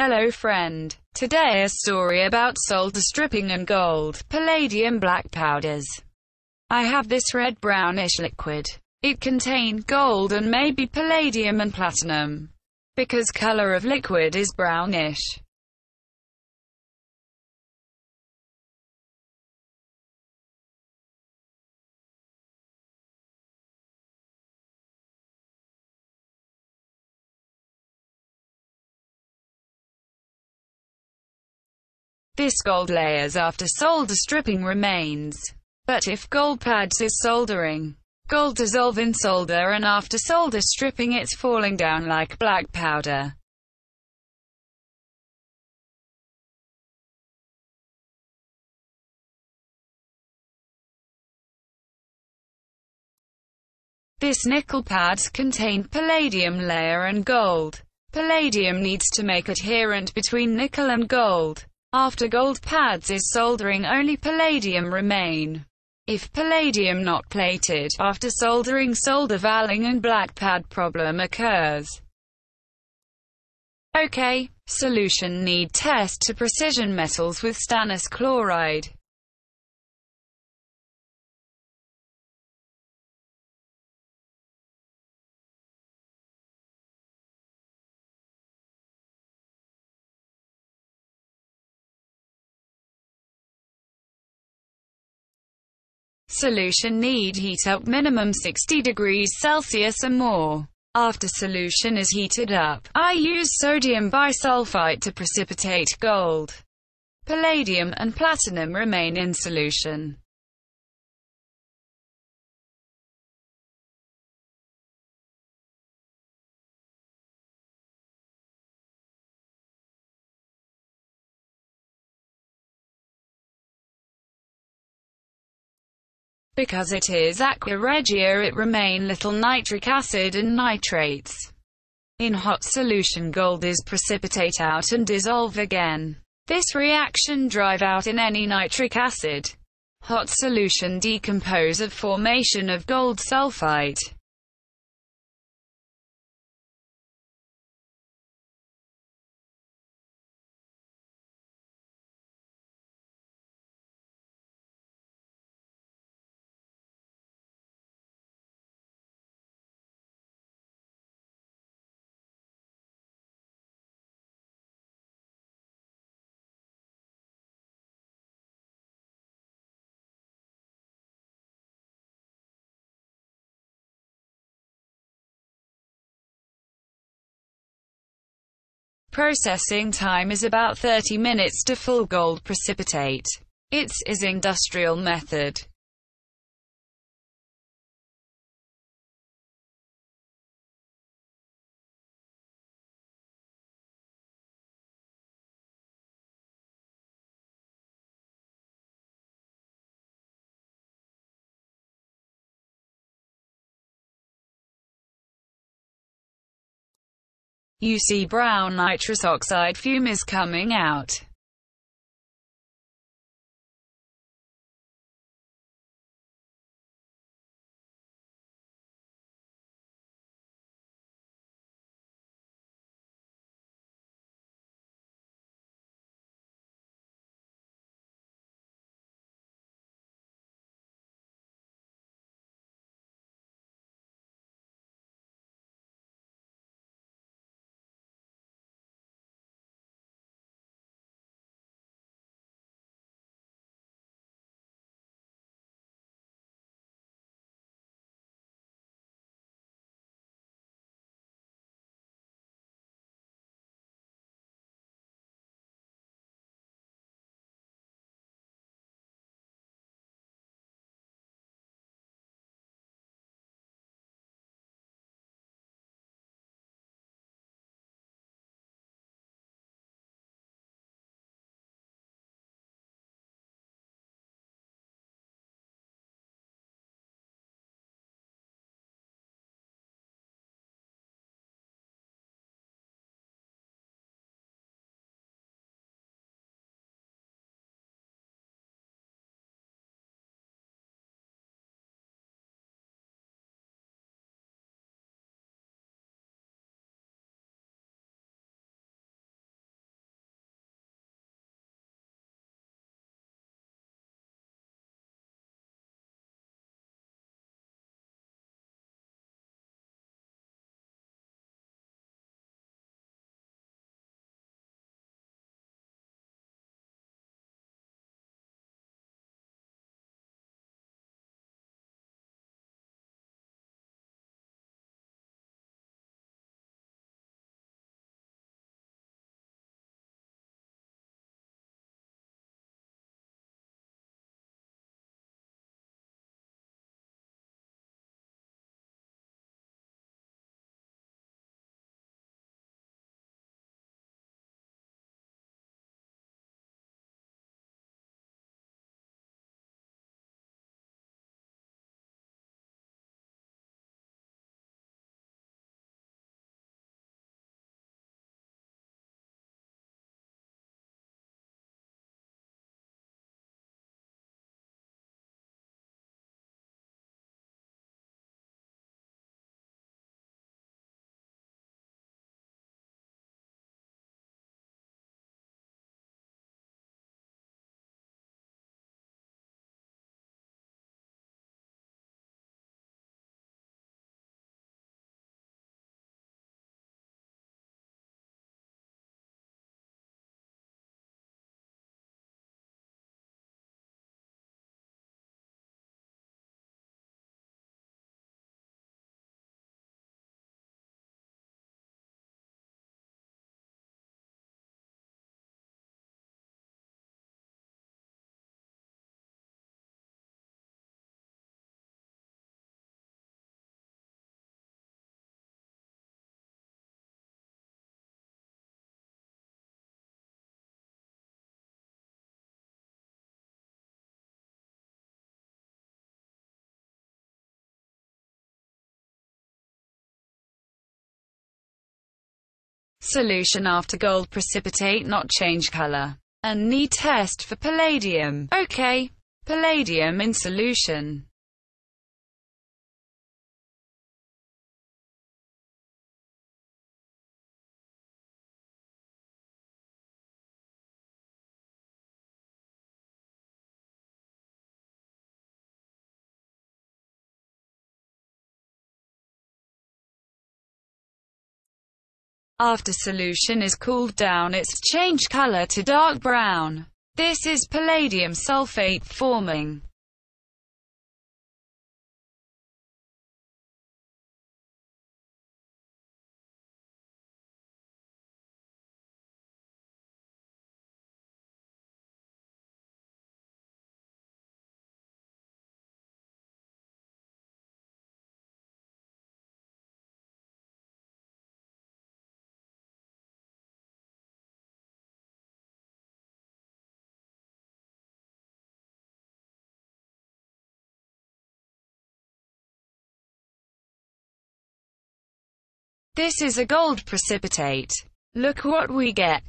Hello friend. Today a story about solder stripping and gold, palladium black powders. I have this red brownish liquid. It contained gold and maybe palladium and platinum. Because color of liquid is brownish. This gold layers after solder stripping remains. But if gold pads is soldering, gold dissolve in solder and after solder stripping it's falling down like black powder. This nickel pads contain palladium layer and gold. Palladium needs to make adherent between nickel and gold. After gold pads is soldering only palladium remain. If palladium not plated, after soldering solder valing and black pad problem occurs. OK. Solution need test to precision metals with stannous chloride. Solution need heat up minimum 60 degrees Celsius or more. After solution is heated up, I use sodium bisulfite to precipitate gold. Palladium and platinum remain in solution. Because it is aqua regia it remain little nitric acid and nitrates. In hot solution gold is precipitate out and dissolve again. This reaction drive out in any nitric acid. Hot solution decompose of formation of gold sulfite. Processing time is about 30 minutes to full gold precipitate. It's is industrial method. You see brown nitrous oxide fume is coming out. Solution after gold precipitate not change color. And need test for palladium. Okay. Palladium in solution. After solution is cooled down its change color to dark brown. This is palladium sulfate forming. This is a gold precipitate. Look what we get.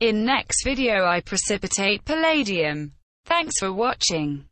In next video I precipitate palladium. Thanks for watching.